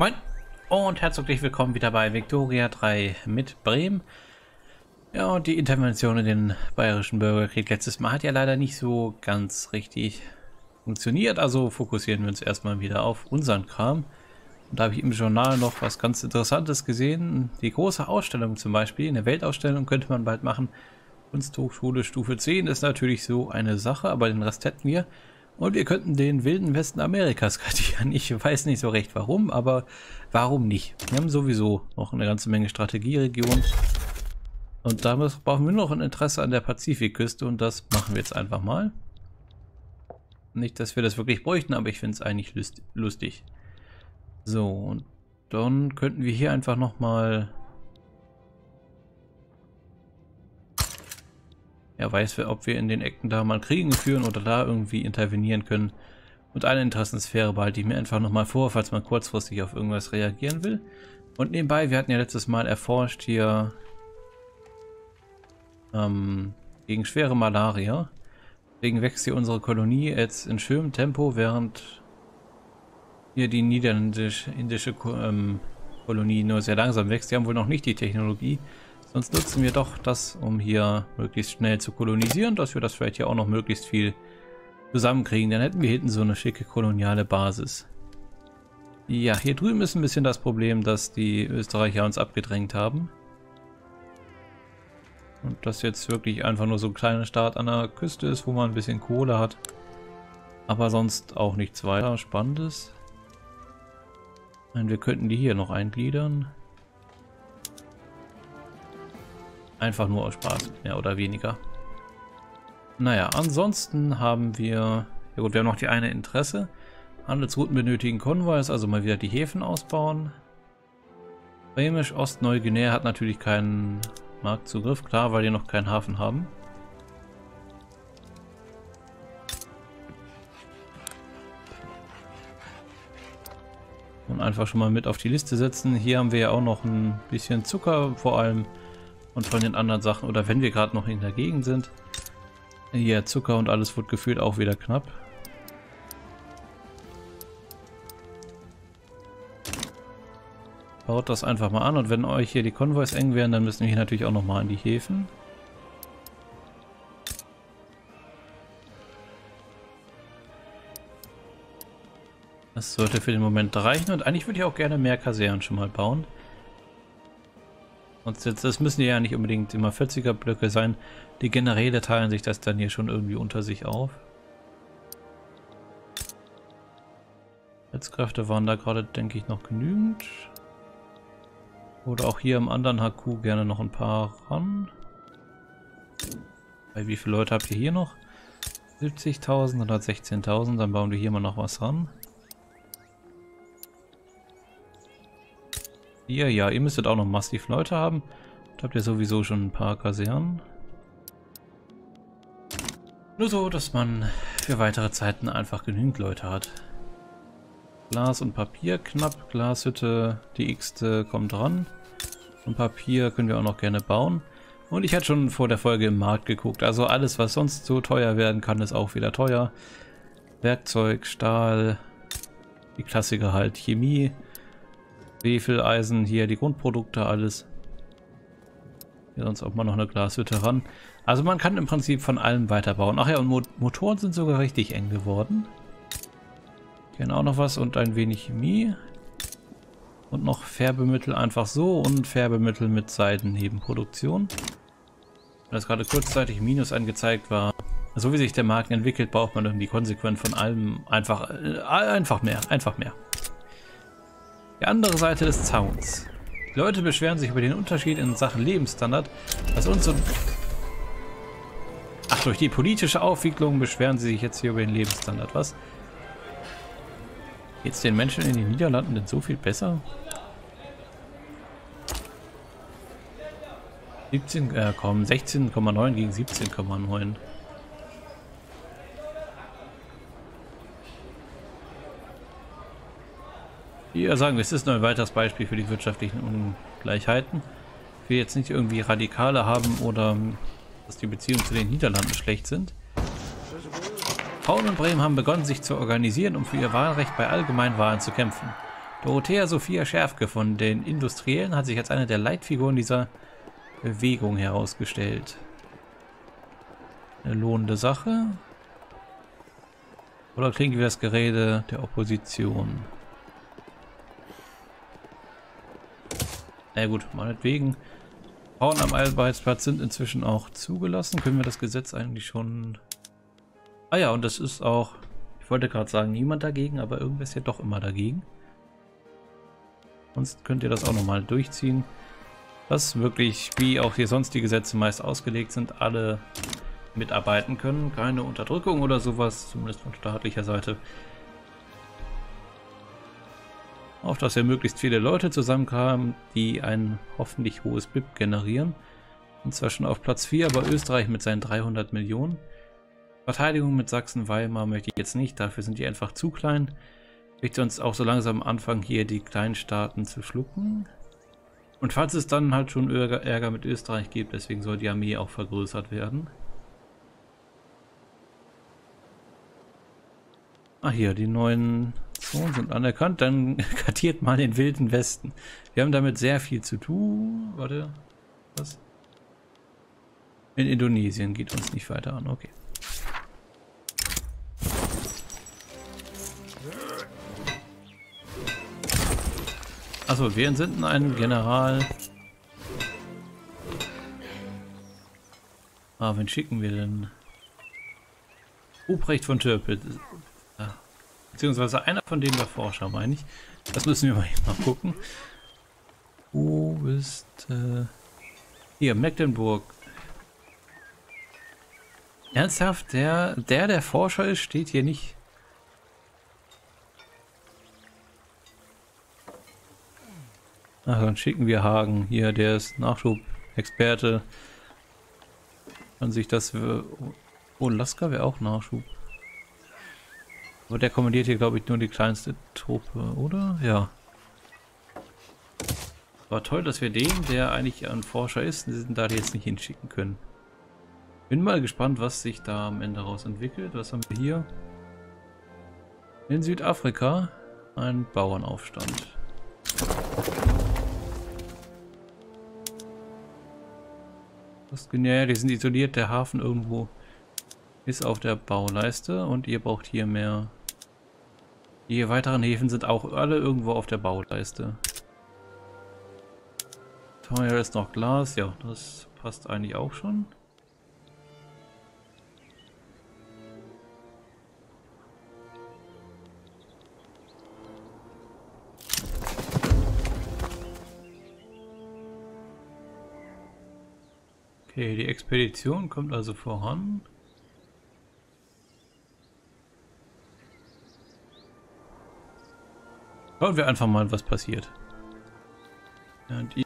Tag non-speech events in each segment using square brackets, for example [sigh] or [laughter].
Moin und herzlich willkommen wieder bei Victoria 3 mit Bremen. Ja, und die Intervention in den Bayerischen Bürgerkrieg letztes Mal hat ja leider nicht so ganz richtig funktioniert. Also fokussieren wir uns erstmal wieder auf unseren Kram. Und da habe ich im Journal noch was ganz Interessantes gesehen. Die große Ausstellung zum Beispiel, eine Weltausstellung könnte man bald machen. Kunsthochschule Stufe 10 ist natürlich so eine Sache, aber den Rest hätten wir. Und wir könnten den wilden Westen Amerikas [laughs] kartieren. Ich weiß nicht so recht warum, aber warum nicht? Wir haben sowieso noch eine ganze Menge Strategieregionen. Und damit brauchen wir noch ein Interesse an der Pazifikküste und das machen wir jetzt einfach mal. Nicht, dass wir das wirklich bräuchten, aber ich finde es eigentlich lustig. So, und dann könnten wir hier einfach nochmal Er weiß, ob wir in den Ecken da mal Kriegen führen oder da irgendwie intervenieren können. Und eine Interessensphäre behalte ich mir einfach nochmal vor, falls man kurzfristig auf irgendwas reagieren will. Und nebenbei, wir hatten ja letztes Mal erforscht hier ähm, gegen schwere Malaria. Deswegen wächst hier unsere Kolonie jetzt in schönem Tempo, während hier die niederländische indische ähm, Kolonie nur sehr langsam wächst. Die haben wohl noch nicht die Technologie, Sonst nutzen wir doch das, um hier möglichst schnell zu kolonisieren, dass wir das vielleicht hier auch noch möglichst viel zusammenkriegen. Dann hätten wir hinten so eine schicke koloniale Basis. Ja, hier drüben ist ein bisschen das Problem, dass die Österreicher uns abgedrängt haben. Und das jetzt wirklich einfach nur so ein kleiner Staat an der Küste ist, wo man ein bisschen Kohle hat. Aber sonst auch nichts weiter Spannendes. Nein, wir könnten die hier noch eingliedern. Einfach nur aus Spaß, mehr oder weniger. Naja, ansonsten haben wir... Ja gut, wir haben noch die eine Interesse. Handelsrouten benötigen Konvois, also mal wieder die Häfen ausbauen. Bremisch Ostneuguinea hat natürlich keinen Marktzugriff, klar, weil die noch keinen Hafen haben. Und einfach schon mal mit auf die Liste setzen. Hier haben wir ja auch noch ein bisschen Zucker, vor allem und von den anderen Sachen, oder wenn wir gerade noch in der Gegend sind. Hier, Zucker und alles wird gefühlt auch wieder knapp. Baut das einfach mal an und wenn euch hier die Konvois eng werden, dann müssen wir hier natürlich auch nochmal an die Häfen. Das sollte für den Moment reichen und eigentlich würde ich auch gerne mehr Kasernen schon mal bauen. Und jetzt, das müssen ja nicht unbedingt immer 40er Blöcke sein. Die Generäle teilen sich das dann hier schon irgendwie unter sich auf. Netzkräfte waren da gerade, denke ich, noch genügend. Oder auch hier im anderen HQ gerne noch ein paar ran. Bei wie viele Leute habt ihr hier noch? 70.000 oder 16.000, dann bauen wir hier mal noch was ran. Ihr, ja, ihr müsstet auch noch massiv Leute haben. Da habt ihr sowieso schon ein paar Kasernen. Nur so, dass man für weitere Zeiten einfach genügend Leute hat. Glas und Papier knapp. Glashütte, die x-te kommt dran. Und Papier können wir auch noch gerne bauen. Und ich hatte schon vor der Folge im Markt geguckt. Also alles, was sonst so teuer werden kann, ist auch wieder teuer. Werkzeug, Stahl, die Klassiker halt, Chemie. Schwefel, Eisen, hier die Grundprodukte, alles. Hier sonst auch mal noch eine Glashütte ran. Also man kann im Prinzip von allem weiterbauen. Ach ja, und Mo Motoren sind sogar richtig eng geworden. Genau noch was und ein wenig Chemie. Und noch Färbemittel einfach so und Färbemittel mit Seidenhebenproduktion. Das gerade kurzzeitig Minus angezeigt war. So wie sich der Markt entwickelt, braucht man irgendwie konsequent von allem einfach, äh, einfach mehr, einfach mehr. Die andere Seite des Zauns. Die Leute beschweren sich über den Unterschied in Sachen Lebensstandard, was uns so... Ach, durch die politische Aufwicklung beschweren sie sich jetzt hier über den Lebensstandard, was? Geht's den Menschen in den Niederlanden denn so viel besser? 17, äh, komm, 16,9 gegen 17,9. Sagen wir, es ist nur ein weiteres Beispiel für die wirtschaftlichen Ungleichheiten. Wir jetzt nicht irgendwie Radikale haben oder dass die Beziehungen zu den Niederlanden schlecht sind. Frauen und Bremen haben begonnen, sich zu organisieren, um für ihr Wahlrecht bei allgemeinen Wahlen zu kämpfen. Dorothea Sophia Schärfke von den Industriellen hat sich als eine der Leitfiguren dieser Bewegung herausgestellt. Eine lohnende Sache. Oder klingt wie das Gerede der Opposition? Na gut, meinetwegen. Frauen am Arbeitsplatz sind inzwischen auch zugelassen. Können wir das Gesetz eigentlich schon... Ah ja, und das ist auch... Ich wollte gerade sagen, niemand dagegen, aber irgendwer ist ja doch immer dagegen. Sonst könnt ihr das auch nochmal durchziehen. Dass wirklich, wie auch hier sonst die Gesetze meist ausgelegt sind, alle mitarbeiten können. Keine Unterdrückung oder sowas, zumindest von staatlicher Seite. Auch dass ja möglichst viele Leute zusammenkamen, die ein hoffentlich hohes BIP generieren. Und zwar schon auf Platz 4, aber Österreich mit seinen 300 Millionen. Verteidigung mit Sachsen-Weimar möchte ich jetzt nicht, dafür sind die einfach zu klein. Ich sonst auch so langsam anfangen, hier die kleinen Staaten zu schlucken. Und falls es dann halt schon Ärger mit Österreich gibt, deswegen soll die Armee auch vergrößert werden. Ah, hier, die neuen Zonen sind anerkannt. Dann [laughs] kartiert mal den wilden Westen. Wir haben damit sehr viel zu tun. Warte, was? In Indonesien geht uns nicht weiter an, okay. Achso, wir entsenden einen General. Ah, wen schicken wir denn? Ruprecht von Türpitz. Beziehungsweise einer von denen der Forscher, meine ich. Das müssen wir mal, mal gucken. Wo ist... Äh hier, Mecklenburg. Ernsthaft, der, der, der Forscher ist, steht hier nicht. Ach, dann schicken wir Hagen. Hier, der ist Nachschub-Experte. Kann sich das... Oh, Laska wäre auch Nachschub. Aber der kommandiert hier, glaube ich, nur die kleinste Truppe, oder? Ja. War toll, dass wir den, der eigentlich ein Forscher ist, da jetzt nicht hinschicken können. Bin mal gespannt, was sich da am Ende raus entwickelt. Was haben wir hier? In Südafrika ein Bauernaufstand. Das, ja, die sind isoliert, der Hafen irgendwo ist auf der Bauleiste und ihr braucht hier mehr die weiteren Häfen sind auch alle irgendwo auf der Bauleiste. Teuer ist noch Glas, ja, das passt eigentlich auch schon. Okay, die Expedition kommt also voran. Schauen wir einfach mal, was passiert.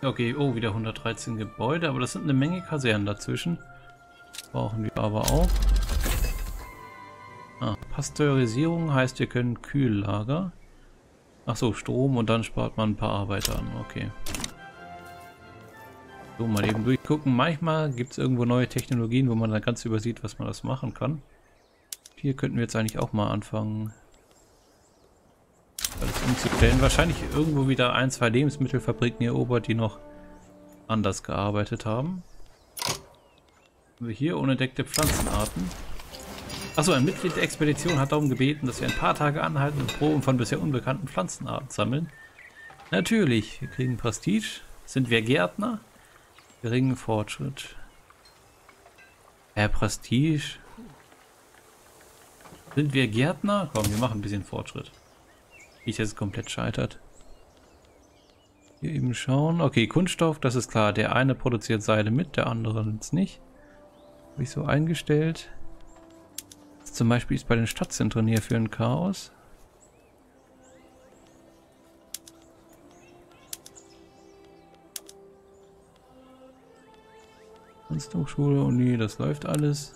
okay, oh, wieder 113 Gebäude, aber das sind eine Menge Kasernen dazwischen. Brauchen wir aber auch. Ah, Pasteurisierung heißt, wir können Kühllager. Achso, Strom und dann spart man ein paar Arbeiter an. Okay. So, mal eben durchgucken. Manchmal gibt es irgendwo neue Technologien, wo man dann ganz übersieht, was man das machen kann. Hier könnten wir jetzt eigentlich auch mal anfangen, umzustellen. Wahrscheinlich irgendwo wieder ein, zwei Lebensmittelfabriken erobert, die noch anders gearbeitet haben. Haben wir hier unentdeckte Pflanzenarten. Achso, ein Mitglied der Expedition hat darum gebeten, dass wir ein paar Tage anhalten und Proben von bisher unbekannten Pflanzenarten sammeln. Natürlich, wir kriegen Prestige. Sind wir Gärtner? Geringen Fortschritt. Herr Prestige. Sind wir Gärtner? Komm, wir machen ein bisschen Fortschritt. Dass es komplett scheitert. Hier eben schauen. Okay, Kunststoff, das ist klar. Der eine produziert Seile mit, der andere jetzt nicht. Habe ich so eingestellt. Zum Beispiel ist bei den Stadtzentren hier für ein Chaos. Kunsthochschule, Uni, das läuft alles.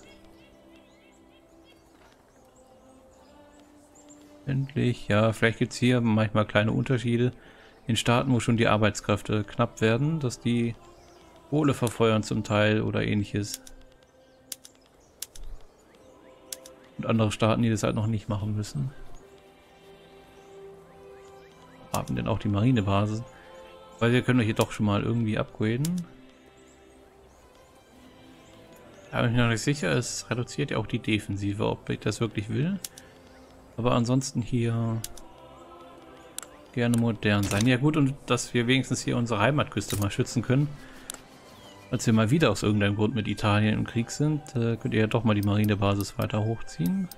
Endlich, ja, vielleicht gibt es hier manchmal kleine Unterschiede in Staaten, wo schon die Arbeitskräfte knapp werden, dass die Kohle verfeuern zum Teil oder ähnliches. Und andere Staaten, die das halt noch nicht machen müssen. haben denn auch die Marinebasis? Weil wir können hier doch schon mal irgendwie upgraden. Da bin ich noch nicht sicher, es reduziert ja auch die Defensive, ob ich das wirklich will. Aber ansonsten hier gerne modern sein. Ja gut, und dass wir wenigstens hier unsere Heimatküste mal schützen können. Als wir mal wieder aus irgendeinem Grund mit Italien im Krieg sind, äh, könnt ihr ja doch mal die Marinebasis weiter hochziehen.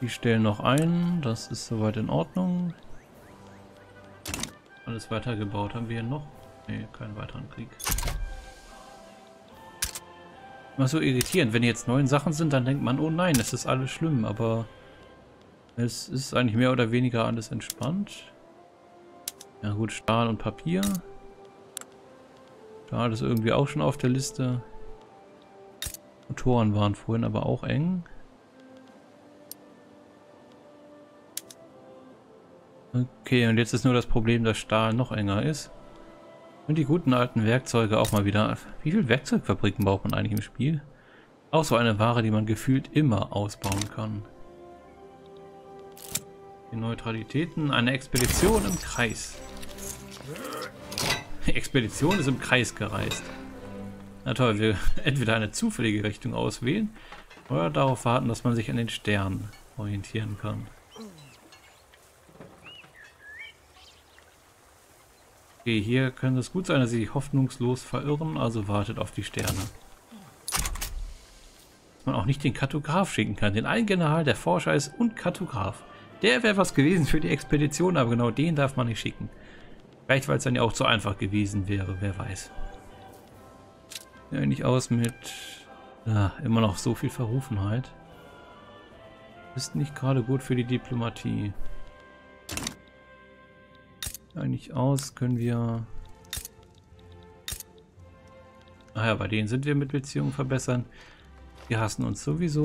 Die stellen noch ein, das ist soweit in Ordnung. Alles weitergebaut haben wir noch. Ne, keinen weiteren Krieg. Immer so irritierend, wenn jetzt neun Sachen sind, dann denkt man, oh nein, es ist alles schlimm, aber es ist eigentlich mehr oder weniger alles entspannt. Ja gut, Stahl und Papier. Stahl ist irgendwie auch schon auf der Liste. Motoren waren vorhin aber auch eng. Okay, und jetzt ist nur das Problem, dass Stahl noch enger ist. Und die guten alten Werkzeuge auch mal wieder. Wie viele Werkzeugfabriken braucht man eigentlich im Spiel? Auch so eine Ware, die man gefühlt immer ausbauen kann. Die Neutralitäten, eine Expedition im Kreis. Die Expedition ist im Kreis gereist. Na toll, wir [laughs] entweder eine zufällige Richtung auswählen oder darauf warten, dass man sich an den Sternen orientieren kann. Okay, hier könnte es gut sein, dass sie sich hoffnungslos verirren, also wartet auf die Sterne. Dass man auch nicht den Kartograf schicken kann. Den einen General, der Forscher ist und Kartograf. Der wäre was gewesen für die Expedition, aber genau den darf man nicht schicken. Vielleicht, weil es dann ja auch zu einfach gewesen wäre, wer weiß. Ja, nicht aus mit ja, immer noch so viel Verrufenheit. Ist nicht gerade gut für die Diplomatie. Eigentlich aus können wir... Ah ja, bei denen sind wir mit Beziehungen verbessern. Wir hassen uns sowieso.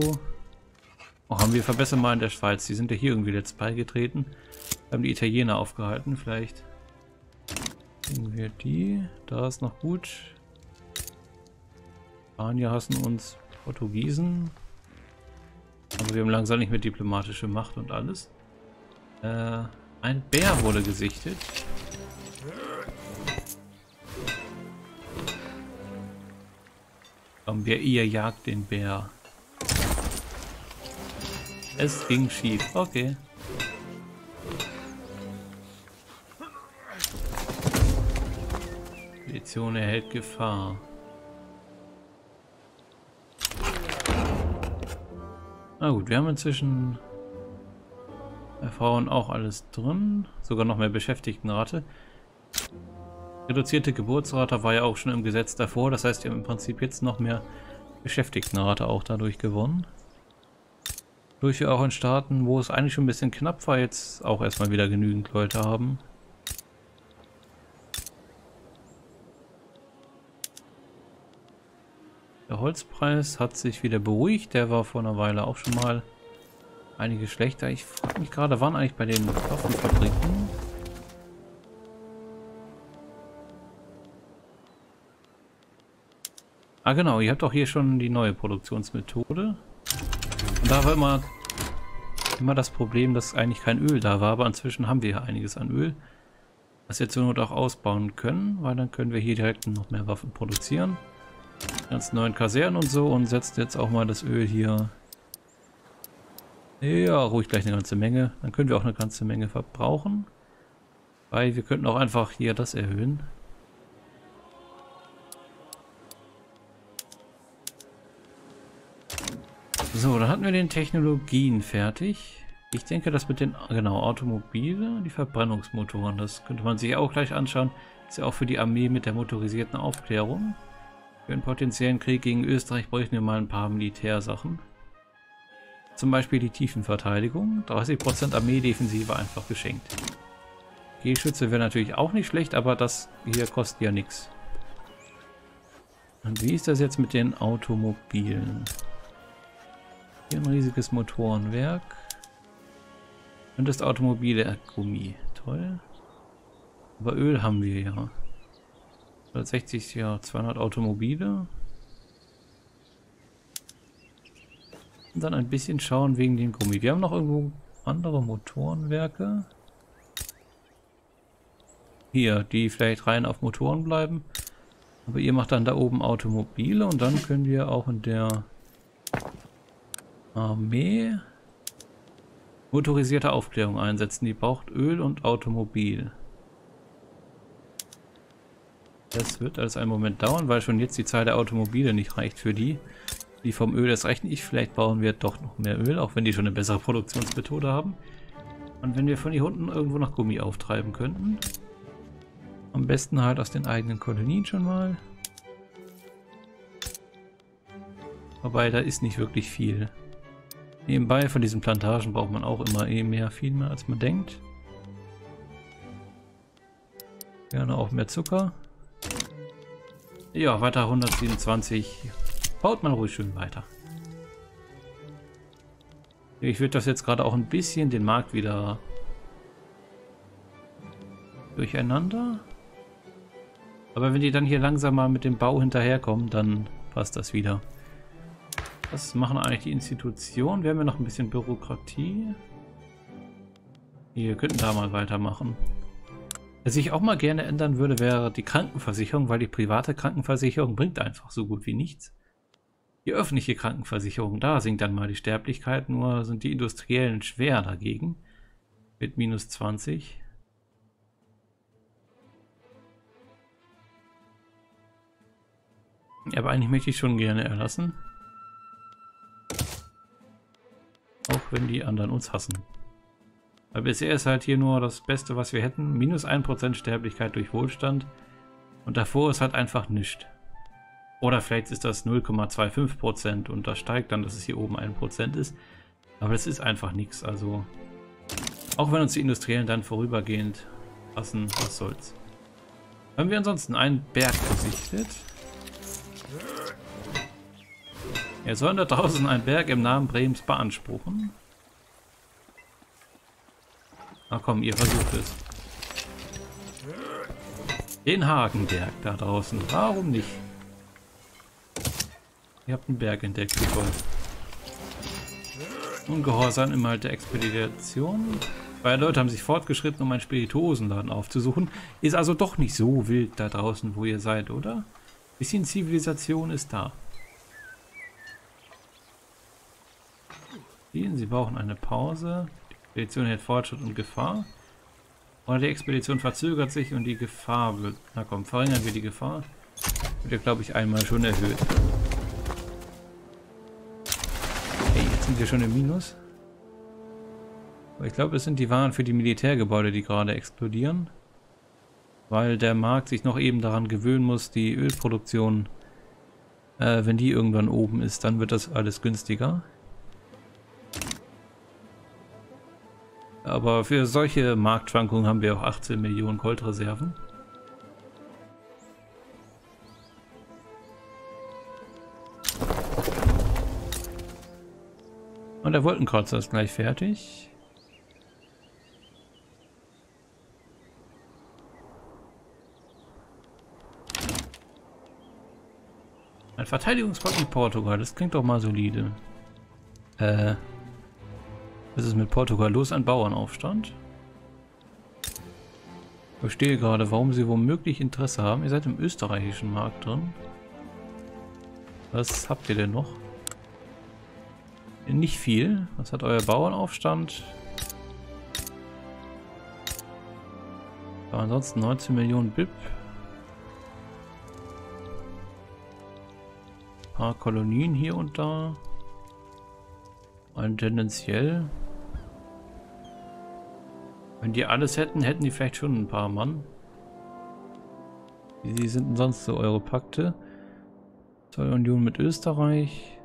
Oh, haben wir verbessern mal in der Schweiz. Die sind ja hier irgendwie letzt beigetreten. Haben die Italiener aufgehalten. Vielleicht kriegen wir die. Da ist noch gut. Spanier hassen uns. Portugiesen. Aber wir haben langsam nicht mehr diplomatische Macht und alles. Äh, ein Bär wurde gesichtet. Komm, ihr jagt den Bär. Es ging schief. Okay. Expedition erhält Gefahr. Na gut, wir haben inzwischen Frauen auch alles drin. Sogar noch mehr Beschäftigtenrate. Reduzierte Geburtsrate war ja auch schon im Gesetz davor. Das heißt, wir haben im Prinzip jetzt noch mehr Beschäftigtenrate auch dadurch gewonnen durch auch in Staaten, wo es eigentlich schon ein bisschen knapp war, jetzt auch erstmal wieder genügend Leute haben. Der Holzpreis hat sich wieder beruhigt, der war vor einer Weile auch schon mal einige schlechter. Ich frage mich gerade, wann eigentlich bei den Waffenfabriken? Ah genau, ihr habt auch hier schon die neue Produktionsmethode. Und da war immer, immer das Problem, dass eigentlich kein Öl da war, aber inzwischen haben wir ja einiges an Öl. Was wir zur Not auch ausbauen können, weil dann können wir hier direkt noch mehr Waffen produzieren. Ganz neuen Kasernen und so und setzt jetzt auch mal das Öl hier. Ja, ruhig gleich eine ganze Menge. Dann können wir auch eine ganze Menge verbrauchen. Weil wir könnten auch einfach hier das erhöhen. So, dann hatten wir den Technologien fertig. Ich denke, das mit den, genau, Automobile, die Verbrennungsmotoren, das könnte man sich auch gleich anschauen. Ist ja auch für die Armee mit der motorisierten Aufklärung. Für einen potenziellen Krieg gegen Österreich bräuchten wir mal ein paar Militärsachen. Zum Beispiel die Tiefenverteidigung. 30% Armeedefensive einfach geschenkt. G-Schütze wäre natürlich auch nicht schlecht, aber das hier kostet ja nichts. Und wie ist das jetzt mit den Automobilen? Hier ein riesiges Motorenwerk. Und das automobile Gummi. Toll. Aber Öl haben wir ja. 160, ja, 200 Automobile. Und dann ein bisschen schauen wegen dem Gummi. Wir haben noch irgendwo andere Motorenwerke. Hier, die vielleicht rein auf Motoren bleiben. Aber ihr macht dann da oben Automobile und dann können wir auch in der Armee motorisierte Aufklärung einsetzen. Die braucht Öl und Automobil. Das wird alles einen Moment dauern, weil schon jetzt die Zahl der Automobile nicht reicht für die. Die vom Öl, das reicht nicht. Vielleicht bauen wir doch noch mehr Öl, auch wenn die schon eine bessere Produktionsmethode haben. Und wenn wir von hier unten irgendwo noch Gummi auftreiben könnten. Am besten halt aus den eigenen Kolonien schon mal. Wobei, da ist nicht wirklich viel. Nebenbei von diesen Plantagen braucht man auch immer eh mehr, viel mehr als man denkt. Gerne auch mehr Zucker. Ja, weiter 127. Baut mal ruhig schön weiter. Ich würde das jetzt gerade auch ein bisschen den Markt wieder durcheinander. Aber wenn die dann hier langsam mal mit dem Bau hinterherkommen, dann passt das wieder. Was machen eigentlich die Institutionen? Wir haben ja noch ein bisschen Bürokratie. Wir könnten da mal weitermachen. Was ich auch mal gerne ändern würde, wäre die Krankenversicherung, weil die private Krankenversicherung bringt einfach so gut wie nichts. Die öffentliche Krankenversicherung, da sinkt dann mal die Sterblichkeit, nur sind die Industriellen schwer dagegen. Mit minus 20. Aber eigentlich möchte ich schon gerne erlassen. Auch wenn die anderen uns hassen. Weil bisher ist halt hier nur das Beste, was wir hätten. Minus 1% Sterblichkeit durch Wohlstand. Und davor ist halt einfach nichts. Oder vielleicht ist das 0,25% und das steigt dann, dass es hier oben 1% ist. Aber das ist einfach nichts. Also auch wenn uns die Industriellen dann vorübergehend lassen, was soll's. Haben wir ansonsten einen Berg gesichtet. Jetzt sollen da draußen einen Berg im Namen Brems beanspruchen. Na komm, ihr versucht es. Den Hagenberg da draußen. Warum nicht? Ihr habt einen Berg entdeckt, super. Ungehorsam im Halt der Expedition. Zwei Leute haben sich fortgeschritten, um einen Spirituosenladen aufzusuchen. Ist also doch nicht so wild da draußen, wo ihr seid, oder? Bisschen Zivilisation ist da. Sie brauchen eine Pause. Expedition hält Fortschritt und Gefahr. Oder die Expedition verzögert sich und die Gefahr wird... Na komm, verringern wir die Gefahr. Wird ja, glaube ich, einmal schon erhöht. Hey, jetzt sind wir schon im Minus. Aber ich glaube, es sind die Waren für die Militärgebäude, die gerade explodieren. Weil der Markt sich noch eben daran gewöhnen muss, die Ölproduktion, äh, wenn die irgendwann oben ist, dann wird das alles günstiger. Aber für solche Marktschwankungen haben wir auch 18 Millionen Goldreserven. Und der Wolkenkreuzer ist gleich fertig. Ein Verteidigungsblock in Portugal, das klingt doch mal solide. Äh, was ist mit Portugal los? Ein Bauernaufstand? Ich verstehe gerade, warum sie womöglich Interesse haben. Ihr seid im österreichischen Markt drin. Was habt ihr denn noch? Nicht viel. Was hat euer Bauernaufstand? Aber ansonsten 19 Millionen BIP. Ein paar Kolonien hier und da. Ein tendenziell wenn die alles hätten, hätten die vielleicht schon ein paar Mann. Wie sind denn sonst so eure Pakte? Zollunion mit Österreich.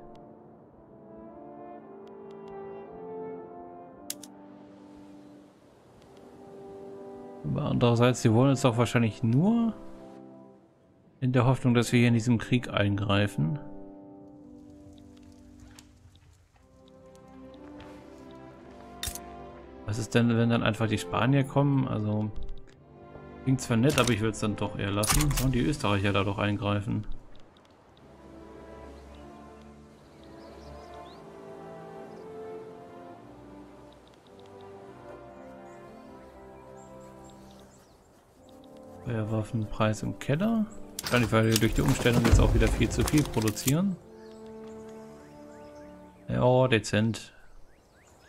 Aber andererseits, sie wollen es auch wahrscheinlich nur in der Hoffnung, dass wir hier in diesem Krieg eingreifen. Was ist denn, wenn dann einfach die Spanier kommen? Also, klingt zwar nett, aber ich würde es dann doch eher lassen. Sollen die Österreicher da doch eingreifen? Feuerwaffenpreis im Keller. Kann ich weil durch die Umstellung jetzt auch wieder viel zu viel produzieren. Ja, dezent.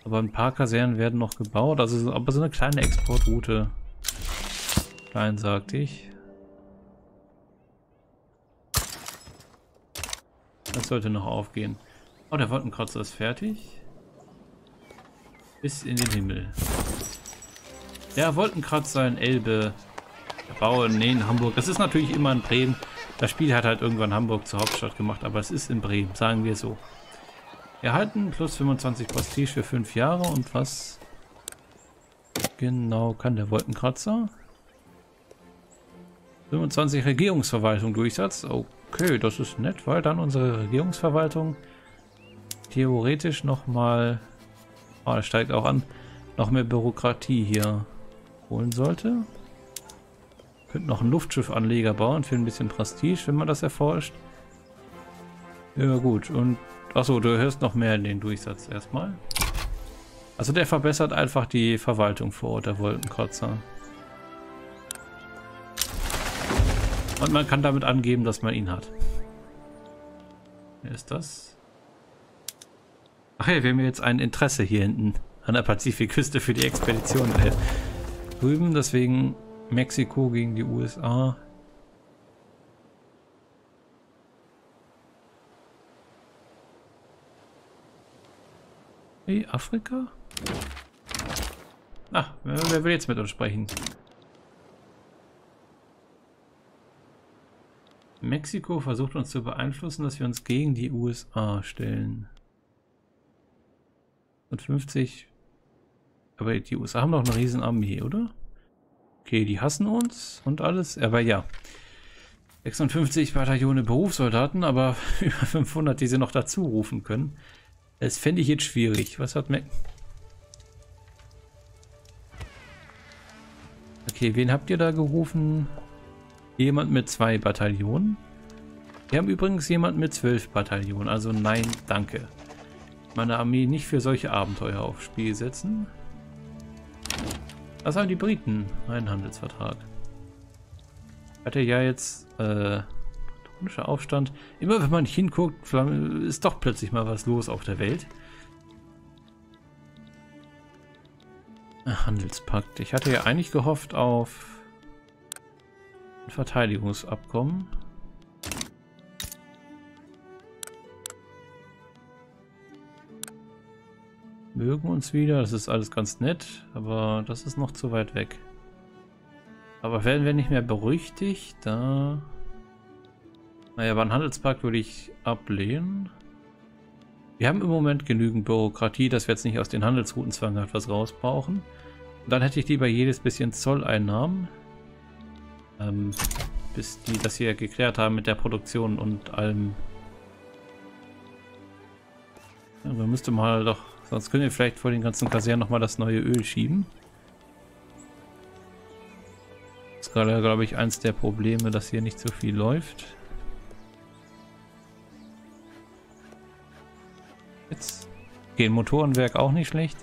Aber ein paar Kasernen werden noch gebaut. Also aber so eine kleine Exportroute. Klein, sagte ich. Das sollte noch aufgehen. Oh, der Wolkenkratzer ist fertig. Bis in den Himmel. Der Wolkenkratzer in Elbe. Der Bau nee, in Hamburg. Das ist natürlich immer in Bremen. Das Spiel hat halt irgendwann Hamburg zur Hauptstadt gemacht, aber es ist in Bremen, sagen wir so. Erhalten plus 25 Prestige für 5 Jahre und was genau kann der Wolkenkratzer? 25 Regierungsverwaltung Durchsatz. Okay, das ist nett, weil dann unsere Regierungsverwaltung theoretisch nochmal, oh, das steigt auch an, noch mehr Bürokratie hier holen sollte. Könnte noch einen Luftschiffanleger bauen für ein bisschen Prestige, wenn man das erforscht. Ja gut, und Achso, du hörst noch mehr in den Durchsatz erstmal. Also der verbessert einfach die Verwaltung vor Ort, der Wolkenkratzer. Und man kann damit angeben, dass man ihn hat. Wer ist das? Ach ja, wir haben jetzt ein Interesse hier hinten an der Pazifikküste für die Expedition drüben. Deswegen Mexiko gegen die USA. Hey, Afrika? Ach, wer will jetzt mit uns sprechen? Mexiko versucht uns zu beeinflussen, dass wir uns gegen die USA stellen. Und 50. Aber die USA haben doch eine riesen Armee, oder? Okay, die hassen uns und alles. Aber ja. 56 Bataillone Berufssoldaten, aber [laughs] über 500, die sie noch dazu rufen können. Das fände ich jetzt schwierig. Was hat Mac... Okay, wen habt ihr da gerufen? Jemand mit zwei Bataillonen. Wir haben übrigens jemanden mit zwölf Bataillonen. Also nein, danke. Meine Armee nicht für solche Abenteuer aufs Spiel setzen. Was haben die Briten? Ein Handelsvertrag. Hatte ja jetzt äh, Komischer Aufstand. Immer wenn man hinguckt, ist doch plötzlich mal was los auf der Welt. Handelspakt. Ich hatte ja eigentlich gehofft auf ein Verteidigungsabkommen. Mögen uns wieder, das ist alles ganz nett, aber das ist noch zu weit weg. Aber werden wir nicht mehr berüchtigt, da... Naja, aber einen Handelspakt würde ich ablehnen. Wir haben im Moment genügend Bürokratie, dass wir jetzt nicht aus den Handelsroutenzwang etwas raus brauchen. Dann hätte ich lieber jedes bisschen Zolleinnahmen. Ähm, bis die das hier geklärt haben mit der Produktion und allem. Ja, man müsste mal doch, sonst können wir vielleicht vor den ganzen Kasernen nochmal das neue Öl schieben. Das ist gerade, glaube ich, eins der Probleme, dass hier nicht so viel läuft. Geht Motorenwerk auch nicht schlecht.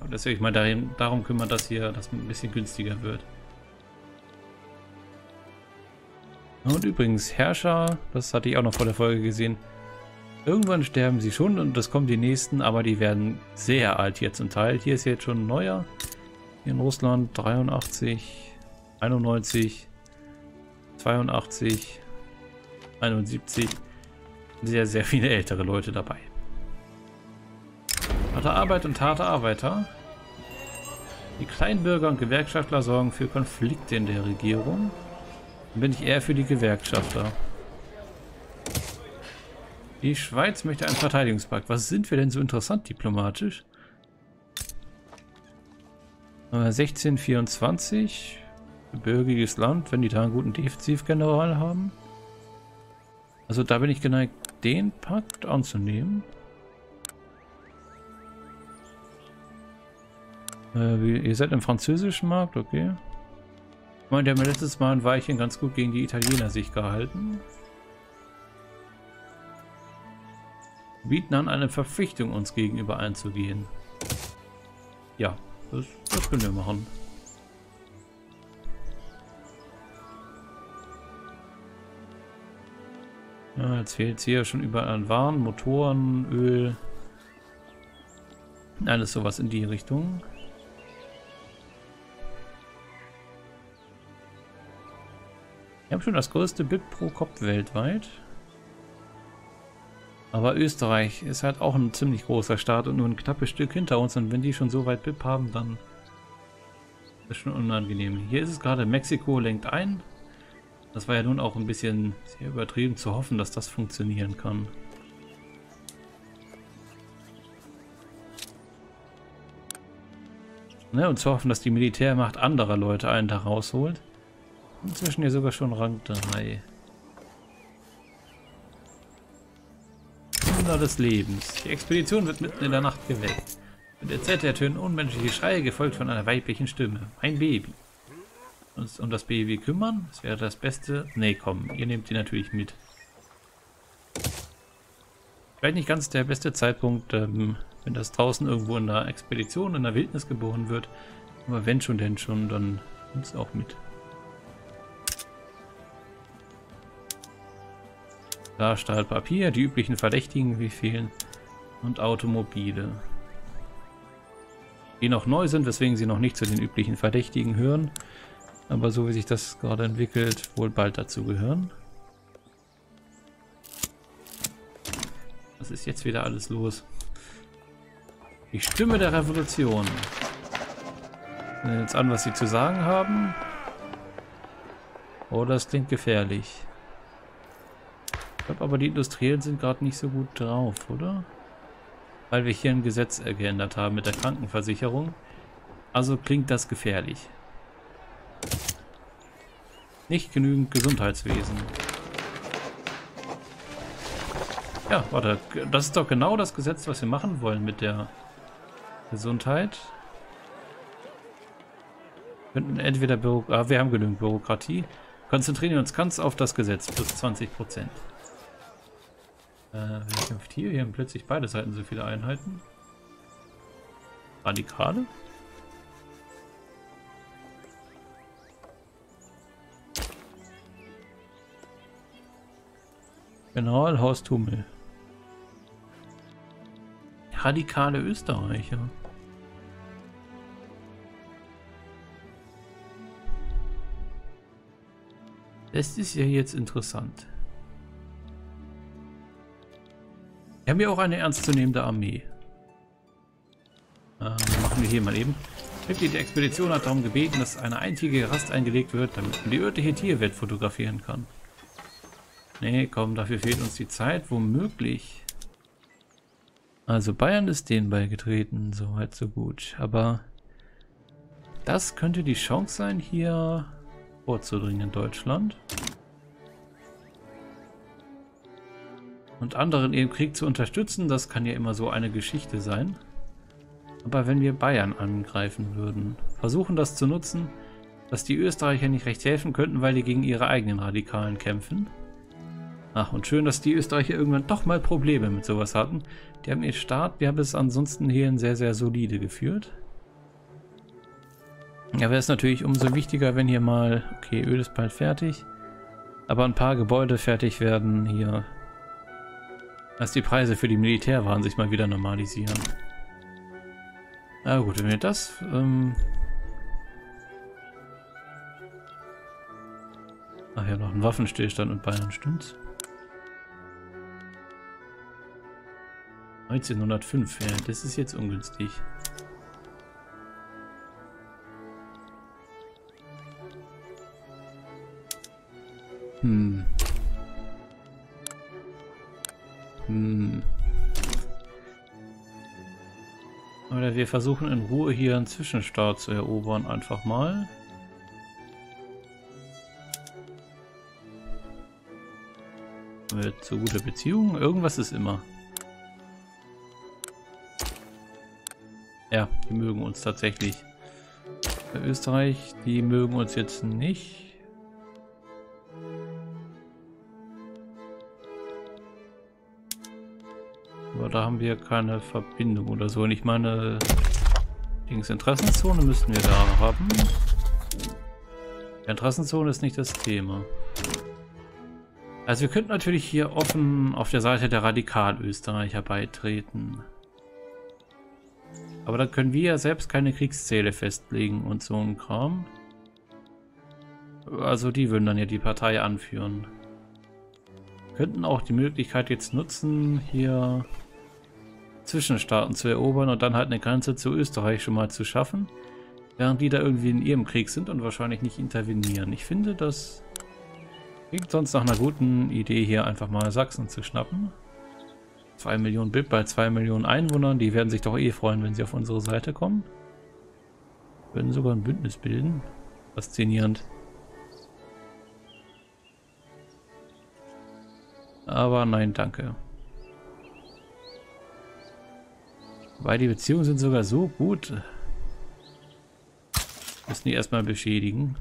Aber deswegen mal darin, darum kümmert, dass hier das ein bisschen günstiger wird. Und übrigens, Herrscher, das hatte ich auch noch vor der Folge gesehen. Irgendwann sterben sie schon und das kommen die nächsten, aber die werden sehr alt hier zum Teil. Hier ist jetzt schon ein neuer. Hier in Russland 83, 91, 82, 71. Sehr, sehr viele ältere Leute dabei. Harte Arbeit und harte Arbeiter. Die Kleinbürger und Gewerkschaftler sorgen für Konflikte in der Regierung. Dann bin ich eher für die Gewerkschafter. Die Schweiz möchte einen Verteidigungspakt. Was sind wir denn so interessant diplomatisch? 1624. Gebirgiges Land, wenn die da einen guten Defensivgeneral haben. Also da bin ich geneigt, den Pakt anzunehmen. Äh, ihr seid im französischen Markt, okay. Ich meine, der mir letztes Mal ein Weilchen ganz gut gegen die Italiener sich gehalten. Bieten an, eine Verpflichtung uns gegenüber einzugehen. Ja, das, das können wir machen. Ja, jetzt fehlt es hier schon überall an Waren, Motoren, Öl. Alles sowas in die Richtung. Wir haben schon das größte BIP pro Kopf weltweit. Aber Österreich ist halt auch ein ziemlich großer Staat und nur ein knappes Stück hinter uns. Und wenn die schon so weit BIP haben, dann ist das schon unangenehm. Hier ist es gerade, Mexiko lenkt ein. Das war ja nun auch ein bisschen sehr übertrieben zu hoffen, dass das funktionieren kann. Ne, und zu hoffen, dass die Militärmacht anderer Leute einen da rausholt. Inzwischen hier sogar schon Rang 3. Wunder des Lebens. Die Expedition wird mitten in der Nacht geweckt. Mit der Zeit ertönen unmenschliche Schreie, gefolgt von einer weiblichen Stimme. Mein Baby. Uns um das Baby kümmern? Das wäre das Beste. Nee, komm, ihr nehmt die natürlich mit. Vielleicht nicht ganz der beste Zeitpunkt, ähm, wenn das draußen irgendwo in der Expedition, in der Wildnis geboren wird. Aber wenn schon, denn schon, dann nimmt es auch mit. Da Stahl, Papier, die üblichen Verdächtigen, wie fehlen. Und Automobile. Die noch neu sind, weswegen sie noch nicht zu den üblichen Verdächtigen hören. Aber so wie sich das gerade entwickelt, wohl bald dazu gehören. Was ist jetzt wieder alles los? Die Stimme der Revolution. Jetzt an, was sie zu sagen haben. Oh, das klingt gefährlich glaube aber, die Industriellen sind gerade nicht so gut drauf, oder? Weil wir hier ein Gesetz geändert haben mit der Krankenversicherung. Also klingt das gefährlich. Nicht genügend Gesundheitswesen. Ja, warte, das ist doch genau das Gesetz, was wir machen wollen mit der Gesundheit. Wir könnten entweder Büro ah, wir haben genügend Bürokratie. Konzentrieren wir uns ganz auf das Gesetz, plus 20 Prozent. Äh, wer kämpft hier? Hier haben plötzlich beide Seiten so viele Einheiten. Radikale? General Horst Hummel. Radikale Österreicher. Das ist ja jetzt interessant. Wir haben ja auch eine ernstzunehmende Armee. Ähm, machen wir hier mal eben. Mitglied der Expedition hat darum gebeten, dass eine einzige Rast eingelegt wird, damit man die örtliche Tierwelt fotografieren kann. Nee, komm, dafür fehlt uns die Zeit, womöglich. Also Bayern ist denen beigetreten, soweit so gut. Aber das könnte die Chance sein, hier vorzudringen in Deutschland. und anderen im Krieg zu unterstützen, das kann ja immer so eine Geschichte sein. Aber wenn wir Bayern angreifen würden, versuchen das zu nutzen, dass die Österreicher nicht recht helfen könnten, weil die gegen ihre eigenen Radikalen kämpfen. Ach, und schön, dass die Österreicher irgendwann doch mal Probleme mit sowas hatten. Die haben ihr Staat, wir haben es ansonsten hierhin sehr, sehr solide geführt. Ja, wäre es natürlich umso wichtiger, wenn hier mal, okay, Öl ist bald fertig, aber ein paar Gebäude fertig werden hier dass die Preise für die Militärwaren sich mal wieder normalisieren. Na gut, wenn wir das... Ähm Ach ja, noch ein Waffenstillstand mit Bayern, stimmt's? 1905, ja, das ist jetzt ungünstig. Hm. Hm. Oder wir versuchen in Ruhe hier einen Zwischenstaat zu erobern, einfach mal. Mit so guter Beziehung, irgendwas ist immer. Ja, die mögen uns tatsächlich. Bei Österreich, die mögen uns jetzt nicht. Aber da haben wir keine Verbindung oder so. Und ich meine, Dings Interessenzone müssten wir da haben. Die Interessenzone ist nicht das Thema. Also wir könnten natürlich hier offen auf der Seite der Radikalösterreicher beitreten. Aber dann können wir ja selbst keine Kriegszähle festlegen und so ein Kram. Also die würden dann ja die Partei anführen. Könnten auch die Möglichkeit jetzt nutzen, hier Zwischenstaaten zu erobern und dann halt eine Grenze zu Österreich schon mal zu schaffen. Während die da irgendwie in ihrem Krieg sind und wahrscheinlich nicht intervenieren. Ich finde, das klingt sonst nach einer guten Idee, hier einfach mal Sachsen zu schnappen. 2 Millionen BIP bei 2 Millionen Einwohnern, die werden sich doch eh freuen, wenn sie auf unsere Seite kommen. Würden sogar ein Bündnis bilden. Faszinierend. Aber nein, danke. Weil die Beziehungen sind sogar so gut. Müssen die erstmal beschädigen.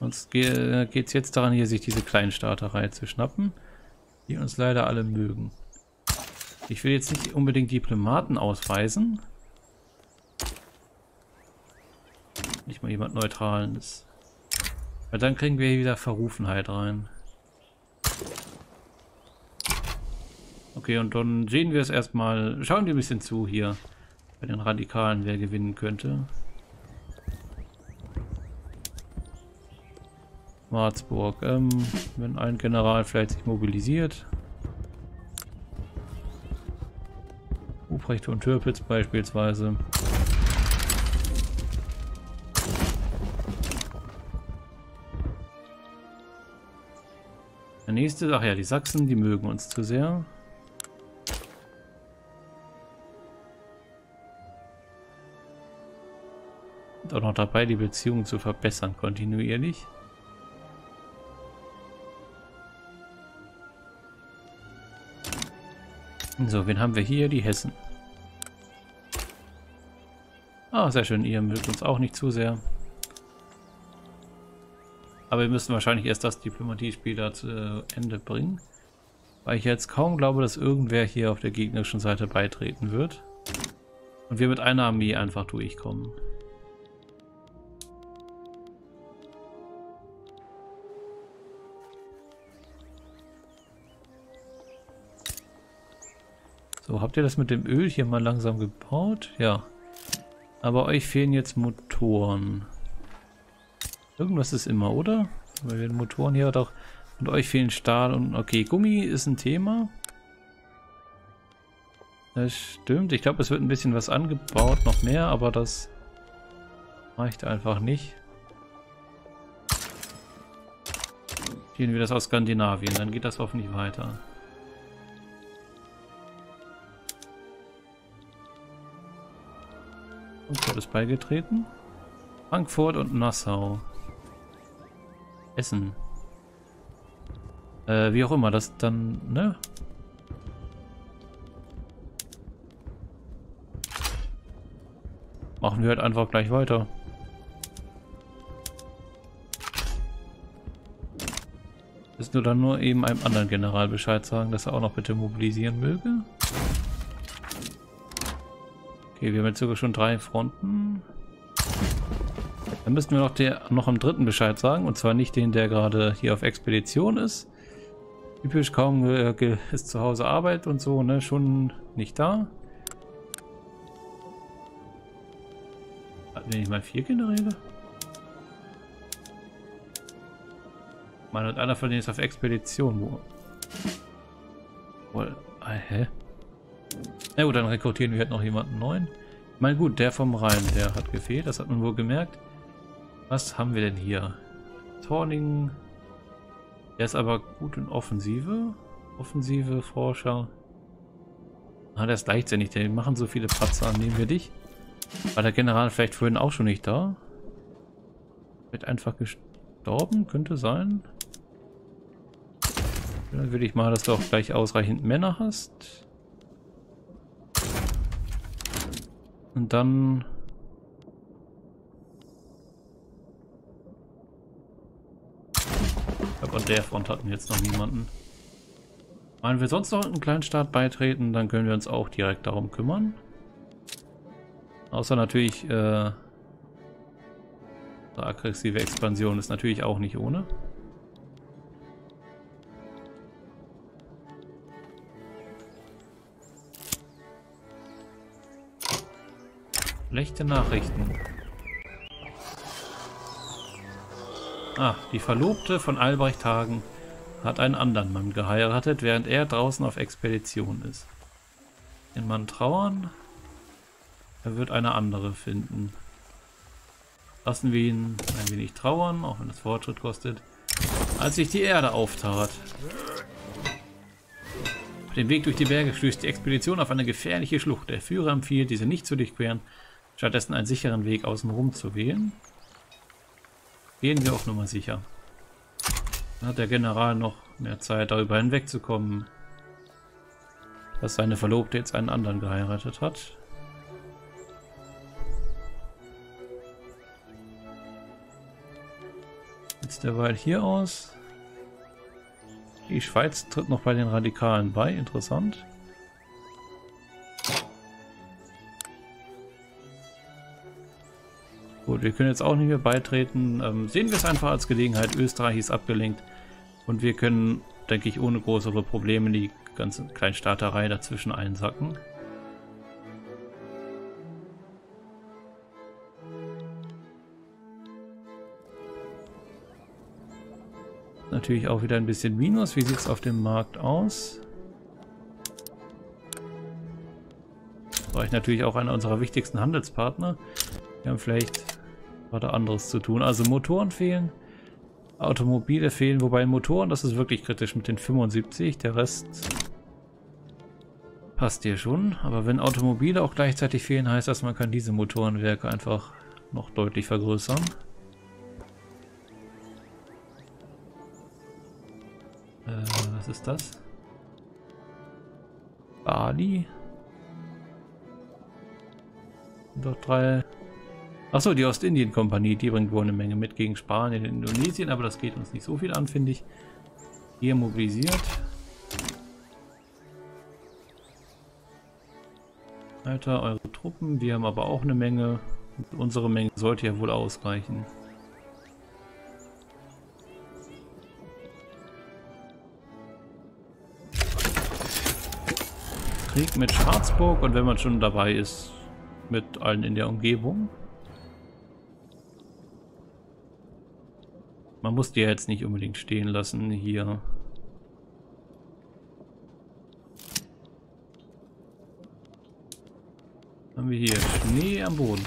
Sonst geht es jetzt daran, hier sich diese Kleinstaaterei zu schnappen, die uns leider alle mögen. Ich will jetzt nicht unbedingt Diplomaten ausweisen. Nicht mal jemand Neutralen ist. Weil dann kriegen wir hier wieder Verrufenheit rein. Okay, und dann sehen wir es erstmal. Schauen wir ein bisschen zu hier. Bei den Radikalen, wer gewinnen könnte. Marzburg. Ähm, wenn ein General vielleicht sich mobilisiert. Ruprecht und Türpitz beispielsweise. Der nächste, ach ja, die Sachsen, die mögen uns zu sehr. Und auch noch dabei, die Beziehungen zu verbessern, kontinuierlich. So, wen haben wir hier? Die Hessen. Ah, sehr schön. Ihr mögt uns auch nicht zu sehr. Aber wir müssen wahrscheinlich erst das Diplomatiespiel da zu Ende bringen. Weil ich jetzt kaum glaube, dass irgendwer hier auf der gegnerischen Seite beitreten wird. Und wir mit einer Armee einfach durchkommen. So, habt ihr das mit dem Öl hier mal langsam gebaut? Ja. Aber euch fehlen jetzt Motoren. Irgendwas ist immer, oder? Weil wir Motoren hier doch... Und euch fehlen Stahl und... Okay, Gummi ist ein Thema. Das stimmt. Ich glaube, es wird ein bisschen was angebaut, noch mehr, aber das reicht einfach nicht. Ziehen wir das aus Skandinavien, dann geht das hoffentlich weiter. Frankfurt ist beigetreten. Frankfurt und Nassau. Essen. Äh, wie auch immer, das dann, ne? Machen wir halt einfach gleich weiter. Ist nur dann nur eben einem anderen General Bescheid sagen, dass er auch noch bitte mobilisieren möge. Okay, wir haben jetzt sogar schon drei Fronten. Dann müssten wir noch, der, noch am dritten Bescheid sagen. Und zwar nicht den, der gerade hier auf Expedition ist. Typisch kaum äh, ist zu Hause Arbeit und so, ne? Schon nicht da. Hatten wir nicht mal vier Generäle? Man hat einer von denen ist auf Expedition. Wo? Wohl, äh, hä? Na gut, dann rekrutieren wir halt noch jemanden neuen. Mal gut, der vom Rhein, der hat gefehlt, das hat man wohl gemerkt. Was haben wir denn hier? Torning. Der ist aber gut in Offensive. Offensive Forscher. Ah, der ist leichtsinnig, die machen so viele Patzer. Nehmen wir dich. War der General vielleicht vorhin auch schon nicht da? Wird einfach gestorben, könnte sein. Dann will ich mal, dass du auch gleich ausreichend Männer hast. Und dann... Ich glaube, an der Front hatten wir jetzt noch niemanden. Wollen wir sonst noch einen kleinen Staat beitreten, dann können wir uns auch direkt darum kümmern. Außer natürlich äh, aggressive Expansion ist natürlich auch nicht ohne. Schlechte Nachrichten. Ah, die Verlobte von Albrecht Hagen hat einen anderen Mann geheiratet, während er draußen auf Expedition ist. Den Mann trauern, er wird eine andere finden. Lassen wir ihn ein wenig trauern, auch wenn es Fortschritt kostet, als sich die Erde auftat. Auf dem Weg durch die Berge stößt die Expedition auf eine gefährliche Schlucht. Der Führer empfiehlt, diese nicht zu durchqueren, stattdessen einen sicheren Weg außenrum zu wählen. Gehen wir auf Nummer sicher. Dann hat der General noch mehr Zeit, darüber hinwegzukommen, dass seine Verlobte jetzt einen anderen geheiratet hat. Jetzt derweil hier aus. Die Schweiz tritt noch bei den Radikalen bei, interessant. Gut, wir können jetzt auch nicht mehr beitreten. Ähm, sehen wir es einfach als Gelegenheit. Österreich ist abgelenkt. Und wir können, denke ich, ohne größere Probleme die ganze Kleinstaaterei dazwischen einsacken. Natürlich auch wieder ein bisschen Minus. Wie sieht es auf dem Markt aus? War ich natürlich auch einer unserer wichtigsten Handelspartner. Wir haben vielleicht gerade anderes zu tun. Also Motoren fehlen, Automobile fehlen, wobei Motoren, das ist wirklich kritisch mit den 75, der Rest passt hier schon. Aber wenn Automobile auch gleichzeitig fehlen, heißt das, man kann diese Motorenwerke einfach noch deutlich vergrößern. Äh, was ist das? Bali? Doch drei Achso, die Ostindien-Kompanie, die bringt wohl eine Menge mit gegen Spanien in Indonesien, aber das geht uns nicht so viel an, finde ich. Hier mobilisiert. Alter, eure Truppen, wir haben aber auch eine Menge. Unsere Menge sollte ja wohl ausreichen. Krieg mit Schwarzburg und wenn man schon dabei ist, mit allen in der Umgebung. Man muss die jetzt nicht unbedingt stehen lassen hier. Haben wir hier Schnee am Boden.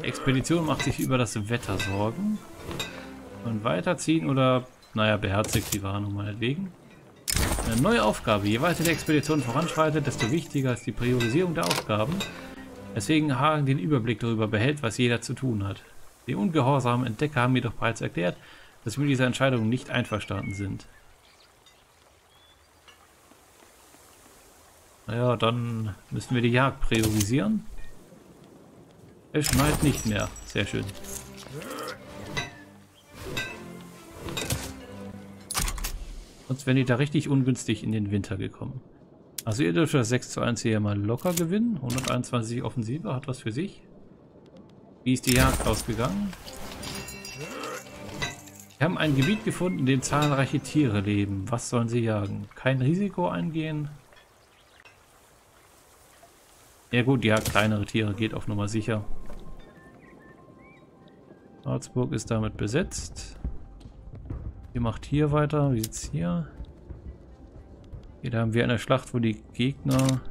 Die Expedition macht sich über das Wetter Sorgen. Und weiterziehen oder, naja, beherzigt die Warnung meinetwegen. Eine neue Aufgabe. Je weiter die Expedition voranschreitet, desto wichtiger ist die Priorisierung der Aufgaben. Deswegen Hagen den Überblick darüber behält, was jeder zu tun hat. Die ungehorsamen Entdecker haben jedoch bereits erklärt, dass wir mit dieser Entscheidung nicht einverstanden sind. Naja, dann müssen wir die Jagd priorisieren. Es schneit nicht mehr. Sehr schön. Sonst wären die da richtig ungünstig in den Winter gekommen. Also ihr dürft das 6 zu 1 hier mal locker gewinnen. 121 Offensive hat was für sich. Wie ist die Jagd ausgegangen? Wir haben ein Gebiet gefunden, in dem zahlreiche Tiere leben. Was sollen sie jagen? Kein Risiko eingehen? Ja gut, Jagd kleinere Tiere geht auf Nummer sicher. Salzburg ist damit besetzt. Ihr macht hier weiter. Wie sieht's hier? Hier da haben wir eine Schlacht, wo die Gegner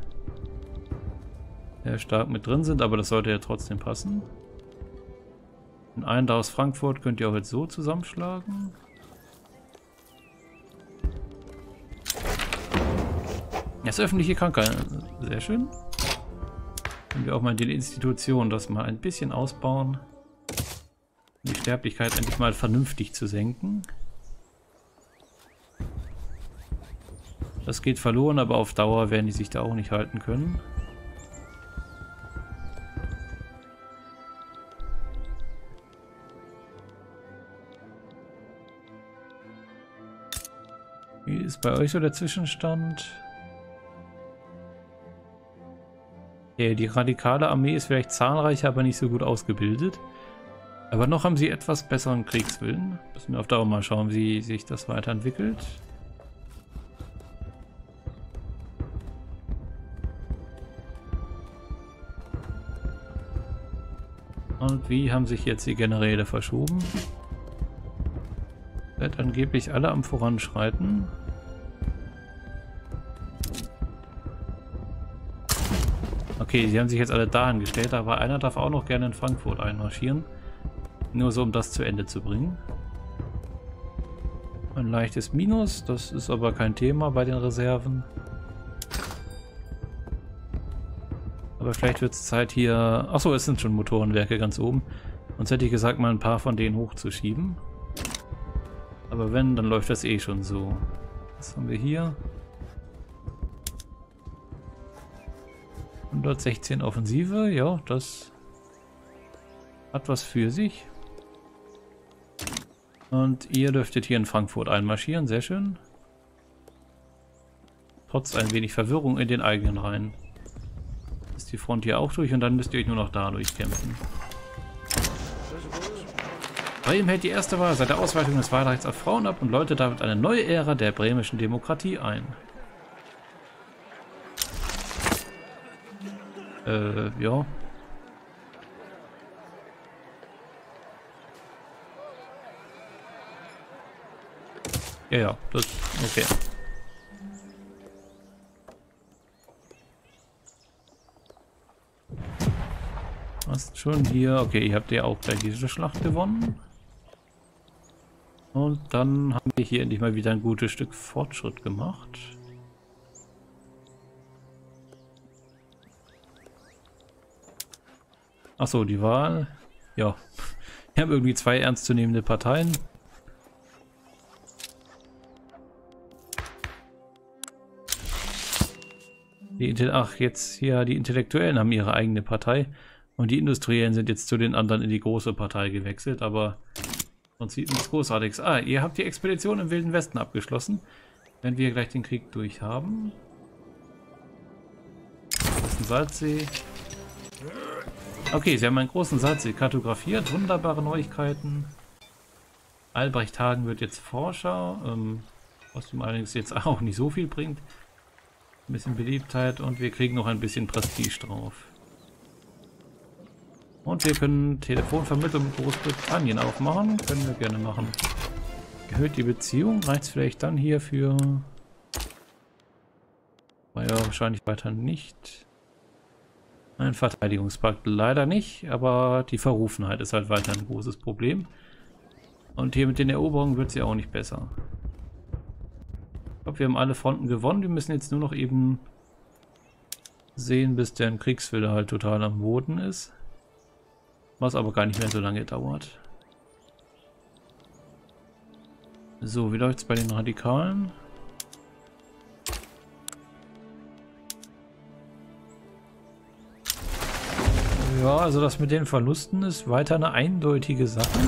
sehr stark mit drin sind, aber das sollte ja trotzdem passen. Den einen da aus Frankfurt könnt ihr auch jetzt so zusammenschlagen. Das öffentliche Krankheit. Sehr schön. Können wir auch mal in den Institutionen das mal ein bisschen ausbauen. Um die Sterblichkeit endlich mal vernünftig zu senken. Das geht verloren, aber auf Dauer werden die sich da auch nicht halten können. Bei euch so der Zwischenstand? Okay, die radikale Armee ist vielleicht zahlreicher, aber nicht so gut ausgebildet. Aber noch haben sie etwas besseren Kriegswillen. Müssen wir auf Dauer mal schauen, wie sich das weiterentwickelt. Und wie haben sich jetzt die Generäle verschoben? Seid angeblich alle am Voranschreiten. Okay, sie haben sich jetzt alle dahin gestellt, aber einer darf auch noch gerne in Frankfurt einmarschieren. Nur so, um das zu Ende zu bringen. Ein leichtes Minus, das ist aber kein Thema bei den Reserven. Aber vielleicht wird es Zeit hier... Achso, es sind schon Motorenwerke ganz oben. Sonst hätte ich gesagt, mal ein paar von denen hochzuschieben. Aber wenn, dann läuft das eh schon so. Was haben wir hier? 116 Offensive, ja, das hat was für sich. Und ihr dürftet hier in Frankfurt einmarschieren, sehr schön. Trotz ein wenig Verwirrung in den eigenen Reihen die Front hier auch durch und dann müsst ihr euch nur noch da durchkämpfen. Bremen hält die erste Wahl seit der Ausweitung des Wahlrechts auf Frauen ab und läutet damit eine neue Ära der bremischen Demokratie ein. Äh, ja. Ja, ja, das, okay. Hast schon hier. Okay, ihr habt ja auch gleich diese Schlacht gewonnen. Und dann haben wir hier endlich mal wieder ein gutes Stück Fortschritt gemacht. Achso, die Wahl. Ja. Wir haben irgendwie zwei ernstzunehmende Parteien. Die Ach, jetzt hier, die Intellektuellen haben ihre eigene Partei. Und die Industriellen sind jetzt zu den anderen in die große Partei gewechselt, aber sonst sieht nichts Großartiges. Ah, ihr habt die Expedition im Wilden Westen abgeschlossen. Wenn wir gleich den Krieg durch haben. Das ist ein Salzsee. Okay, sie haben einen großen Salzsee kartografiert. Wunderbare Neuigkeiten. Albrecht Hagen wird jetzt Forscher, ähm, was ihm allerdings jetzt [laughs] auch nicht so viel bringt. Ein bisschen Beliebtheit und wir kriegen noch ein bisschen Prestige drauf. Und wir können Telefonvermittlung mit Großbritannien aufmachen. Können wir gerne machen. Erhöht die Beziehung. Reicht es vielleicht dann hier für... War ja wahrscheinlich weiter nicht. Ein Verteidigungspakt leider nicht, aber die Verrufenheit ist halt weiter ein großes Problem. Und hier mit den Eroberungen wird es ja auch nicht besser. Ich glaube, wir haben alle Fronten gewonnen. Wir müssen jetzt nur noch eben sehen, bis der Kriegswille halt total am Boden ist. Was aber gar nicht mehr so lange dauert. So, wie läuft es bei den Radikalen? Ja, also das mit den Verlusten ist weiter eine eindeutige Sache.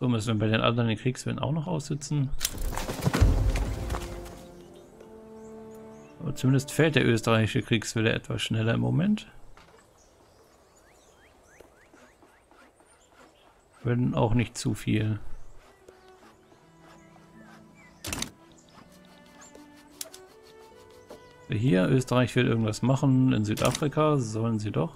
So müssen wir bei den anderen den Kriegswillen auch noch aussitzen. Aber zumindest fällt der österreichische Kriegswille etwas schneller im Moment. Wenn auch nicht zu viel. Hier, Österreich will irgendwas machen. In Südafrika sollen sie doch.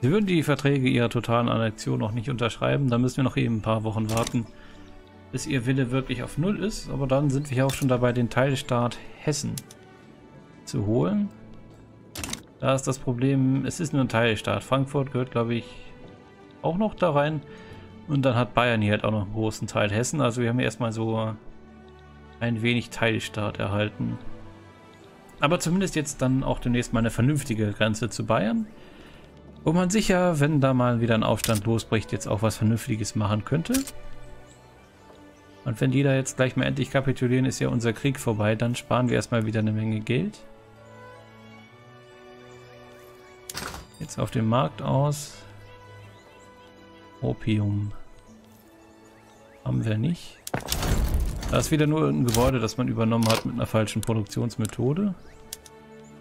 Sie würden die Verträge ihrer totalen Annexion noch nicht unterschreiben, da müssen wir noch eben ein paar Wochen warten, bis ihr Wille wirklich auf Null ist. Aber dann sind wir auch schon dabei, den Teilstaat Hessen zu holen. Da ist das Problem, es ist nur ein Teilstaat. Frankfurt gehört, glaube ich, auch noch da rein. Und dann hat Bayern hier halt auch noch einen großen Teil Hessen. Also wir haben erstmal so ein wenig Teilstaat erhalten. Aber zumindest jetzt dann auch demnächst mal eine vernünftige Grenze zu Bayern. Wo man sicher, wenn da mal wieder ein Aufstand losbricht, jetzt auch was Vernünftiges machen könnte. Und wenn die da jetzt gleich mal endlich kapitulieren, ist ja unser Krieg vorbei. Dann sparen wir erstmal wieder eine Menge Geld. Jetzt auf dem Markt aus. Opium. Haben wir nicht. Da ist wieder nur ein Gebäude, das man übernommen hat mit einer falschen Produktionsmethode.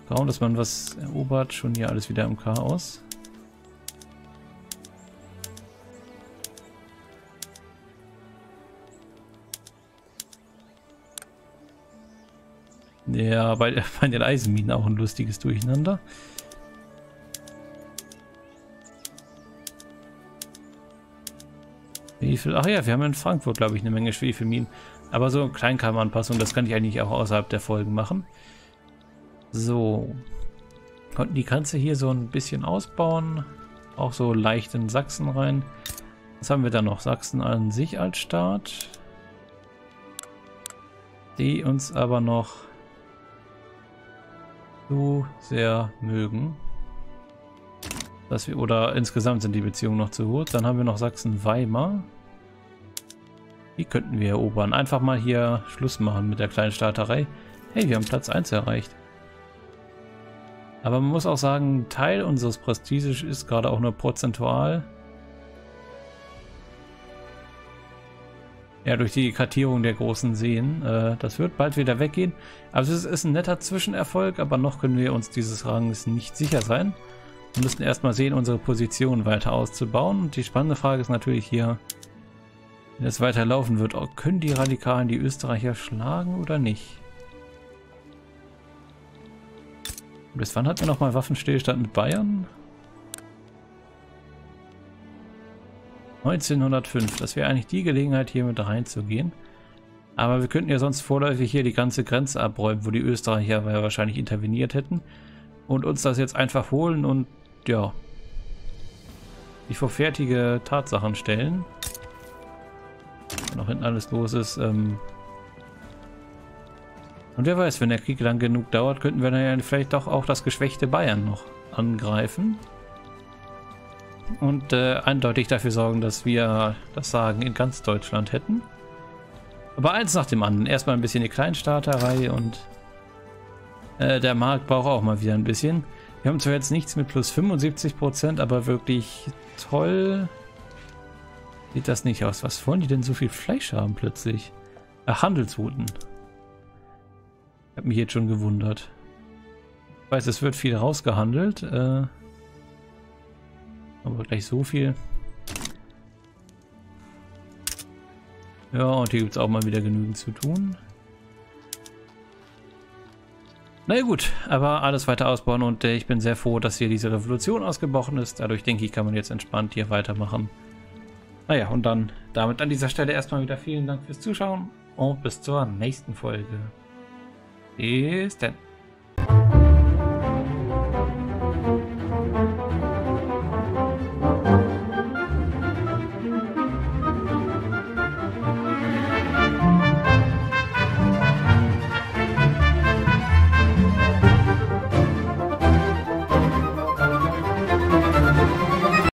Kaum, dass man was erobert, schon hier alles wieder im Chaos. Ja, bei, [laughs] bei den Eisenminen auch ein lustiges Durcheinander. Schwefel. Ach ja, wir haben in Frankfurt, glaube ich, eine Menge Schwefelminen. Aber so Kleinkammeranpassung, das kann ich eigentlich auch außerhalb der Folgen machen. So. Konnten die Kanze hier so ein bisschen ausbauen. Auch so leicht in Sachsen rein. Was haben wir da noch? Sachsen an sich als Staat. Die uns aber noch so sehr mögen. Dass wir, oder insgesamt sind die Beziehungen noch zu hoch. Dann haben wir noch Sachsen-Weimar. Die könnten wir erobern. Einfach mal hier Schluss machen mit der kleinen Starterei. Hey, wir haben Platz 1 erreicht. Aber man muss auch sagen, Teil unseres Prestiges ist gerade auch nur prozentual. Ja, durch die Kartierung der großen Seen. Äh, das wird bald wieder weggehen. Also es ist ein netter Zwischenerfolg, aber noch können wir uns dieses Rangs nicht sicher sein. Wir müssen erstmal sehen, unsere Position weiter auszubauen. Und die spannende Frage ist natürlich hier, wenn es weiter laufen wird, können die Radikalen die Österreicher schlagen oder nicht? Bis wann hatten wir nochmal Waffenstillstand mit Bayern? 1905. Das wäre eigentlich die Gelegenheit, hier mit reinzugehen. Aber wir könnten ja sonst vorläufig hier die ganze Grenze abräumen, wo die Österreicher wahrscheinlich interveniert hätten. Und uns das jetzt einfach holen und, ja, die vor fertige Tatsachen stellen. Noch hinten alles los ist. Ähm und wer weiß, wenn der Krieg lang genug dauert, könnten wir dann ja vielleicht doch auch das geschwächte Bayern noch angreifen und äh, eindeutig dafür sorgen, dass wir das Sagen in ganz Deutschland hätten. Aber eins nach dem anderen. Erstmal ein bisschen die Kleinstaaterei und äh, der Markt braucht auch mal wieder ein bisschen. Wir haben zwar jetzt nichts mit plus 75%, aber wirklich toll sieht das nicht aus. Was wollen die denn so viel Fleisch haben plötzlich? Ach, Handelsrouten. Ich habe mich jetzt schon gewundert. Ich weiß, es wird viel rausgehandelt. Äh, aber gleich so viel. Ja, und hier gibt es auch mal wieder genügend zu tun. Na ja, gut, aber alles weiter ausbauen und äh, ich bin sehr froh, dass hier diese Revolution ausgebrochen ist. Dadurch denke ich, kann man jetzt entspannt hier weitermachen. Naja, und dann damit an dieser Stelle erstmal wieder vielen Dank fürs Zuschauen und bis zur nächsten Folge. Bis dann.